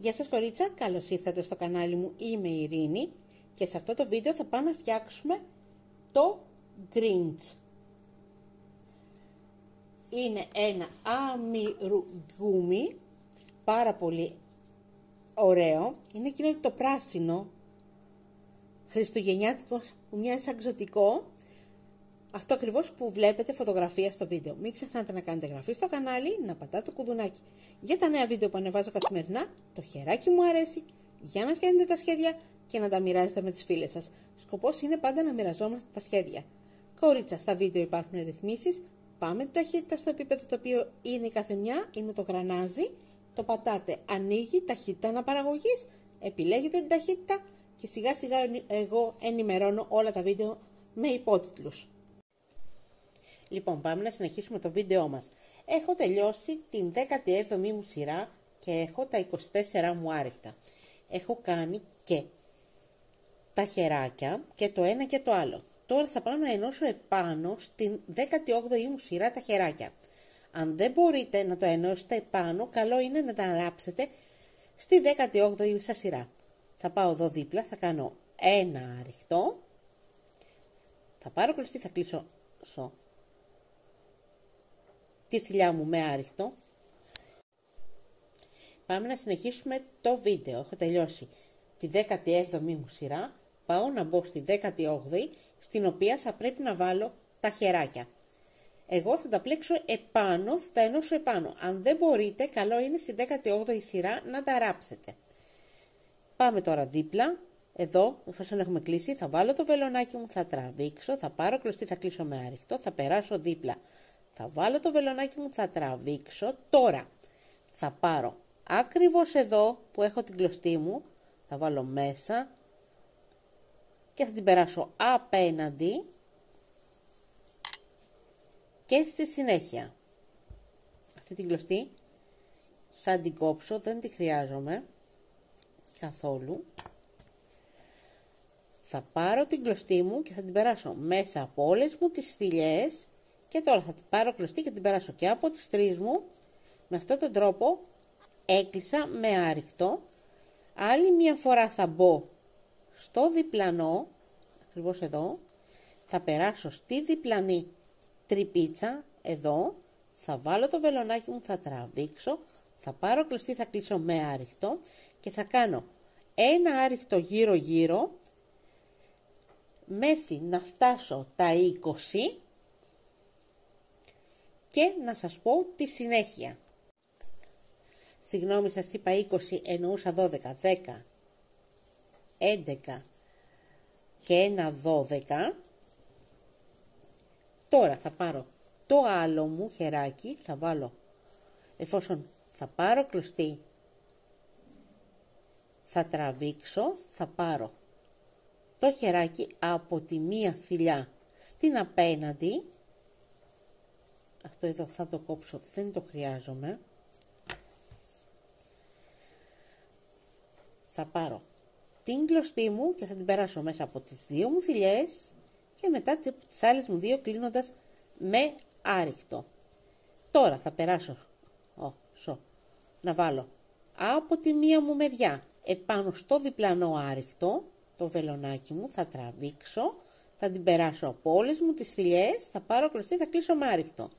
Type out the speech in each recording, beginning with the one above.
Γεια σας κορίτσα, καλώς ήρθατε στο κανάλι μου, είμαι η Ειρήνη και σε αυτό το βίντεο θα πάμε να φτιάξουμε το Grinch. Είναι ένα αμυρουγκούμι, πάρα πολύ ωραίο, είναι εκείνο το πράσινο, χριστουγεννιάτικο που μοιάζει σαν ξωτικό αυτό ακριβώς που βλέπετε φωτογραφία στο βίντεο. Μην ξεχνάτε να κάνετε εγγραφή στο κανάλι, να πατάτε το κουδουνάκι. Για τα νέα βίντεο που ανεβάζω καθημερινά, το χεράκι μου αρέσει, για να φτιάχνετε τα σχέδια και να τα μοιράζετε με τις φίλες σας. Σκοπός είναι πάντα να μοιραζόμαστε τα σχέδια. Κορίτσα, στα βίντεο υπάρχουν ρυθμίσεις. Πάμε την ταχύτητα στο επίπεδο το οποίο είναι η καθεμιά, είναι το γρανάζι. Το πατάτε, ανοίγει, ταχύτητα αναπαραγωγής, επιλέγετε την ταχύτητα και σιγά σιγά εγώ ενημερώνω όλα τα βίντεο με υπότιτλους. Λοιπόν, πάμε να συνεχίσουμε το βίντεό μας. Έχω τελειώσει την 17η μου σειρά και έχω τα 24 μου άρρηκτα. Έχω κάνει και τα χεράκια και το ένα και το άλλο. Τώρα θα πάω να ενώσω επάνω στην 18η μου σειρά τα χεράκια. Αν δεν μπορείτε να το ενώσετε επάνω, καλό είναι να τα ανάψετε στη 18η σας σειρά. Θα πάω εδώ δίπλα, θα κάνω ένα αριχτό. Θα πάρω κλωστή, θα κλείσω τη θηλιά μου με άριχτο. Πάμε να συνεχίσουμε το βίντεο. Έχω τελειώσει τη 17η μου σειρά. Πάω να μπω στη 18η, στην οποία θα πρέπει να βάλω τα χεράκια. Εγώ θα τα πλέξω επάνω, θα τα ενώσω επάνω. Αν δεν μπορείτε, καλό είναι στη 18η σειρά να τα ράψετε. Πάμε τώρα δίπλα. Εδώ, εφόσον έχουμε κλείσει, θα βάλω το βελονάκι μου, θα τραβήξω, θα πάρω κλωστή, θα κλείσω με άριχτο, θα περάσω δίπλα θα βάλω το βελονάκι μου, θα τραβήξω. Τώρα θα πάρω ακριβώς εδώ που έχω την κλωστή μου, θα βάλω μέσα και θα την περάσω απέναντι και στη συνέχεια. Αυτή την κλωστή θα την κόψω, δεν τη χρειάζομαι καθόλου. Θα πάρω την κλωστή μου και θα την περάσω μέσα από όλες μου τις θηλιές και τώρα θα την πάρω κλωστή και την περάσω και από τις τρεις μου. Με αυτόν τον τρόπο έκλεισα με άριχτο. Άλλη μια φορά θα μπω στο διπλανό, ακριβώς εδώ. Θα περάσω στη διπλανή τρυπίτσα, εδώ. Θα βάλω το βελονάκι μου, θα τραβήξω. Θα πάρω κλωστή, θα κλείσω με άριχτο. Και θα κάνω ένα άριχτο γύρω γύρω. Μέχρι να φτάσω τα 20 και να σας πω τη συνέχεια. Συγγνώμη σας είπα 20 εννοούσα 12, 10, 11 και ένα 12. Τώρα θα πάρω το άλλο μου χεράκι, θα βάλω, εφόσον θα πάρω κλωστή, θα τραβήξω, θα πάρω το χεράκι από τη μία θηλιά στην απέναντι αυτό εδώ θα το κόψω, δεν το χρειάζομαι. Θα πάρω την κλωστή μου και θα την περάσω μέσα από τις δύο μου θηλιές και μετά τις άλλες μου δύο κλείνοντας με άριχτο. Τώρα θα περάσω ο, σο, να βάλω από τη μία μου μεριά επάνω στο διπλανό άριχτο το βελονάκι μου, θα τραβήξω, θα την περάσω από όλες μου τις θηλιές, θα πάρω κλωστή, θα κλείσω με άριχτο.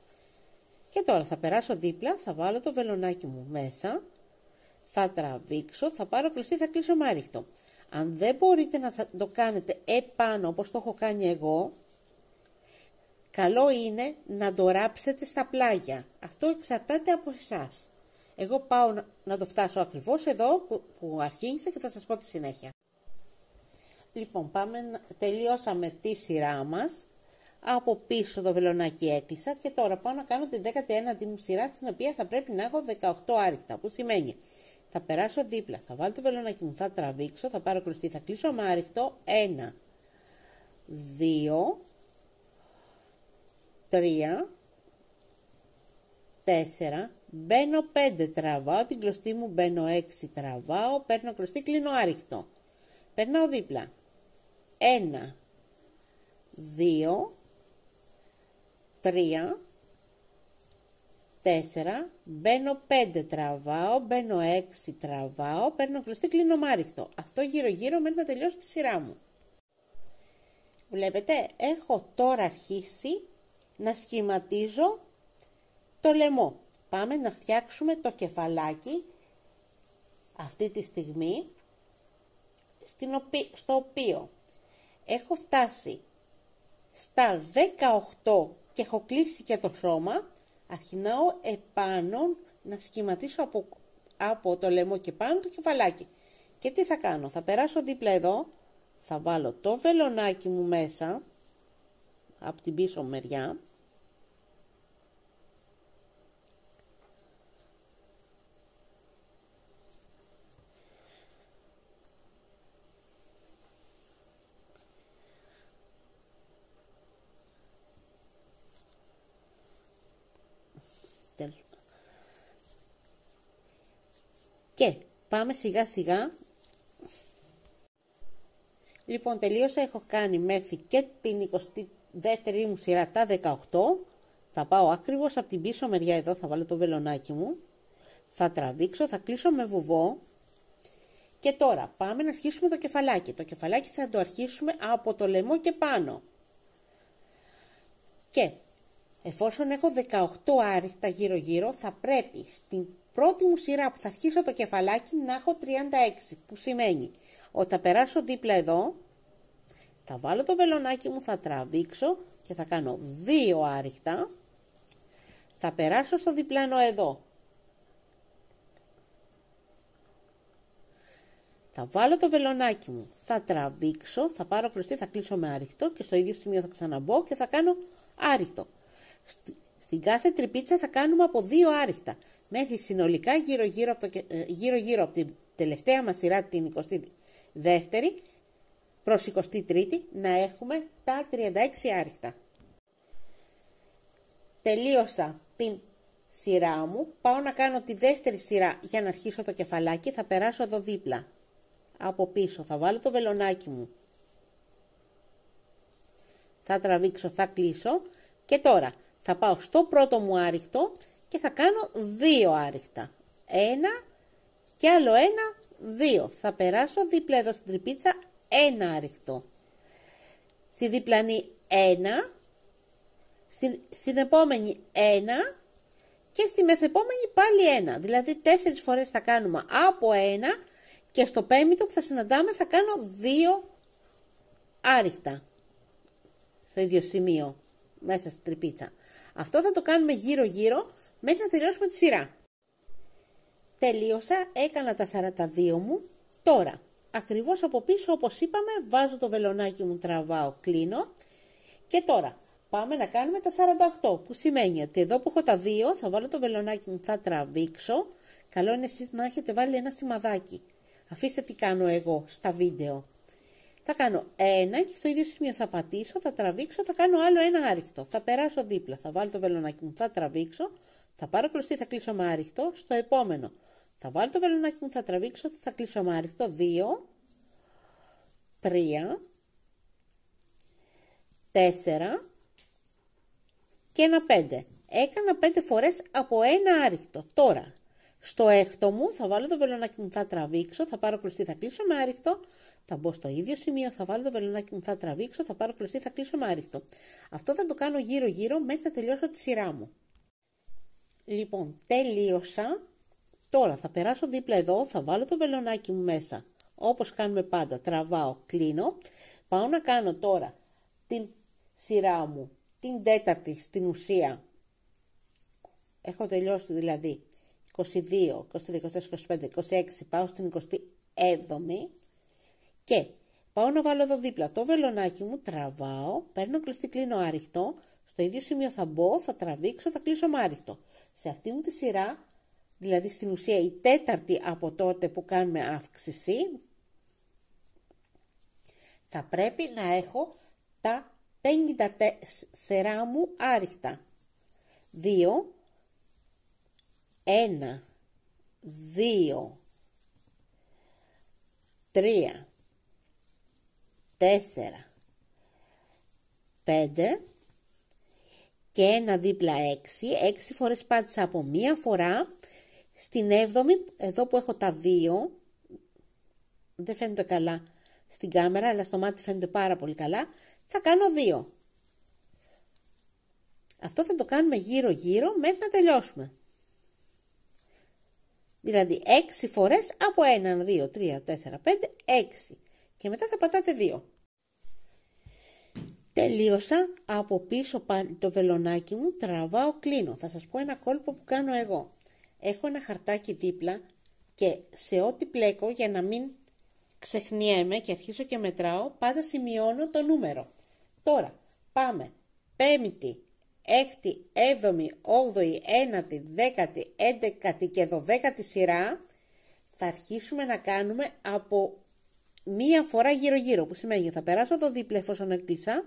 Και τώρα θα περάσω δίπλα, θα βάλω το βελονάκι μου μέσα, θα τραβήξω, θα πάρω κλωστή, θα κλείσω μάριχτο. Αν δεν μπορείτε να το κάνετε επάνω όπως το έχω κάνει εγώ, καλό είναι να το ράψετε στα πλάγια. Αυτό εξαρτάται από εσάς. Εγώ πάω να το φτάσω ακριβώς εδώ που, που αρχίνησα και θα σας πω τη συνέχεια. Λοιπόν, πάμε, τελειώσαμε τη σειρά μας από πίσω το βελονάκι έκλεισα και τώρα πάω να κάνω την 19η μου σειρά στην οποία θα πρέπει να έχω 18 άριχτα που σημαίνει θα περάσω δίπλα, θα βάλω το βελονάκι μου, θα τραβήξω, θα πάρω κλωστή, θα κλείσω με άριχτο 1, 2, 3, 4, μπαίνω 5, τραβάω την κλωστή μου, μπαίνω 6, τραβάω, παίρνω κλωστή, κλείνω άριχτο. Περνάω δίπλα. 1, 2, 3, 4, μπαίνω 5, τραβάω, μπαίνω 6, τραβάω, παίρνω κλωστή, κλείνω μάριχτο. Αυτό γύρω-γύρω μέχρι να τελειώσει τη σειρά μου. Βλέπετε, έχω τώρα αρχίσει να σχηματίζω το λαιμό. Πάμε να φτιάξουμε το κεφαλάκι αυτή τη στιγμή στο οποίο έχω φτάσει στα 18 και έχω κλείσει και το σώμα, αρχινάω επάνω να σχηματίσω από, από το λαιμό και πάνω το κεφαλάκι. Και τι θα κάνω, θα περάσω δίπλα εδώ, θα βάλω το βελονάκι μου μέσα, από την πίσω μεριά, Και πάμε σιγά σιγά. Λοιπόν, τελείωσα. Έχω κάνει μέχρι και την 22η μου σειρά τα 18. Θα πάω ακριβώς από την πίσω μεριά εδώ, θα βάλω το βελονάκι μου. Θα τραβήξω, θα κλείσω με βουβό. Και τώρα πάμε να αρχίσουμε το κεφαλάκι. Το κεφαλάκι θα το αρχίσουμε από το λαιμό και πάνω. Και εφόσον έχω 18 άριστα γύρω γύρω, θα πρέπει στην πρώτη μου σειρά που θα αρχίσω το κεφαλάκι να έχω 36, που σημαίνει ότι θα περάσω δίπλα εδώ, θα βάλω το βελονάκι μου, θα τραβήξω και θα κάνω δύο άριχτα, θα περάσω στο διπλάνο εδώ. Θα βάλω το βελονάκι μου, θα τραβήξω, θα πάρω κλωστή, θα κλείσω με άριχτο και στο ίδιο σημείο θα ξαναμπώ και θα κάνω άριχτο. Στην κάθε τρυπίτσα θα κάνουμε από δύο άριχτα μέχρι συνολικά γύρω-γύρω από, το, ε, γύρω, γύρω από την τελευταία μας σειρά την 22η προς 23η να έχουμε τα 36 άριχτα. Τελείωσα την σειρά μου, πάω να κάνω τη δεύτερη σειρά για να αρχίσω το κεφαλάκι, θα περάσω εδώ δίπλα, από πίσω, θα βάλω το βελονάκι μου, θα τραβήξω, θα κλείσω. Και τώρα θα πάω στο πρώτο μου άριχτο και θα κάνω δύο άριχτα. Ένα και άλλο ένα, δύο. Θα περάσω δίπλα εδώ στην τρυπίτσα ένα άριχτο. Στη διπλανή ένα, στην, στην επόμενη ένα και στη μεθεπόμενη πάλι ένα. Δηλαδή τέσσερις φορές θα κάνουμε από ένα και στο πέμπτο που θα συναντάμε θα κάνω δύο άριχτα στο ίδιο σημείο μέσα στην τρυπίτσα. Αυτό θα το κάνουμε γύρω γύρω μέχρι να τελειώσουμε τη σειρά. Τελείωσα, έκανα τα 42 μου. Τώρα, ακριβώς από πίσω όπως είπαμε, βάζω το βελονάκι μου, τραβάω, κλείνω. Και τώρα, πάμε να κάνουμε τα 48, που σημαίνει ότι εδώ που έχω τα 2, θα βάλω το βελονάκι μου, θα τραβήξω. Καλό είναι εσείς να έχετε βάλει ένα σημαδάκι. Αφήστε τι κάνω εγώ στα βίντεο. Θα κάνω ένα και στο ίδιο σημείο θα πατήσω, θα τραβήξω, θα κάνω άλλο ένα άριχτο. Θα περάσω δίπλα, θα βάλω το βελονάκι μου, θα τραβήξω, θα πάρω κλωστή, θα κλείσω με άριχτο. Στο επόμενο θα βάλω το βελονάκι μου, θα τραβήξω, θα κλείσω με άριχτο. 2, 3, 4 και ένα 5. Έκανα 5 φορές από ένα άριχτο. Τώρα, στο έκτο μου θα βάλω το βελονάκι μου, θα τραβήξω, θα πάρω κλωστή, θα κλείσω με άριχτο. Θα μπω στο ίδιο σημείο, θα βάλω το βελονάκι μου, θα τραβήξω, θα πάρω κλωστή, θα κλείσω με άριχτο. Αυτό θα το κάνω γύρω-γύρω μέχρι να τελειώσω τη σειρά μου. Λοιπόν, τελείωσα. Τώρα θα περάσω δίπλα εδώ, θα βάλω το βελονάκι μου μέσα. Όπως κάνουμε πάντα, τραβάω, κλείνω. Πάω να κάνω τώρα την σειρά μου, την τέταρτη στην ουσία. Έχω τελειώσει δηλαδή 22, 23, 24, 25, 26, πάω στην 27η και πάω να βάλω εδώ δίπλα το βελονάκι μου, τραβάω, παίρνω κλειστή, κλείνω άριχτο, στο ίδιο σημείο θα μπω, θα τραβήξω, θα κλείσω με άριχτο σε αυτή μου τη σειρά, δηλαδή στην ουσία η τέταρτη από τότε που κάνουμε αύξηση, θα πρέπει να έχω τα 54 μου άριχτα. 2, 1, 2, 3, 4, 5 και ένα δίπλα 6. 6 φορές πάτησα από μία φορά. Στην 7η, εδώ που έχω τα 2, δεν φαίνεται καλά στην κάμερα, αλλά στο μάτι φαίνεται πάρα πολύ καλά, θα κάνω 2. Αυτό θα το κάνουμε γύρω-γύρω μέχρι να τελειώσουμε. Δηλαδή 6 φορές από 1, 2, 3, 4, 5, 6. Και μετά θα πατάτε 2. Τελείωσα από πίσω το βελονάκι μου, τραβάω, κλείνω. Θα σας πω ένα κόλπο που κάνω εγώ. Έχω ένα χαρτάκι δίπλα και σε ό,τι πλέκω για να μην ξεχνιέμαι και αρχίσω και μετράω, πάντα σημειώνω το νούμερο. Τώρα, πάμε. Πέμπτη, έκτη, έβδομη, όγδοη, ένατη, δέκατη, έντεκατη και δωδέκατη σειρά θα αρχίσουμε να κάνουμε από μία φορά γύρω-γύρω, που σημαίνει θα περάσω εδώ δίπλα εφόσον έκλεισα,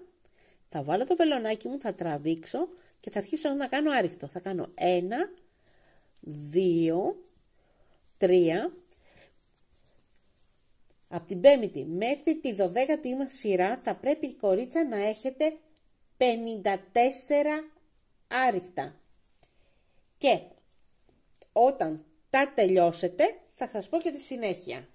θα βάλω το βελονάκι μου, θα τραβήξω και θα αρχίσω να κάνω άριχτο. Θα κάνω ένα, δύο, τρία, από την πέμπτη μέχρι τη δωδέκατη μας σειρά θα πρέπει η κορίτσα να έχετε 54 άριχτα. Και όταν τα τελειώσετε θα σας πω και τη συνέχεια.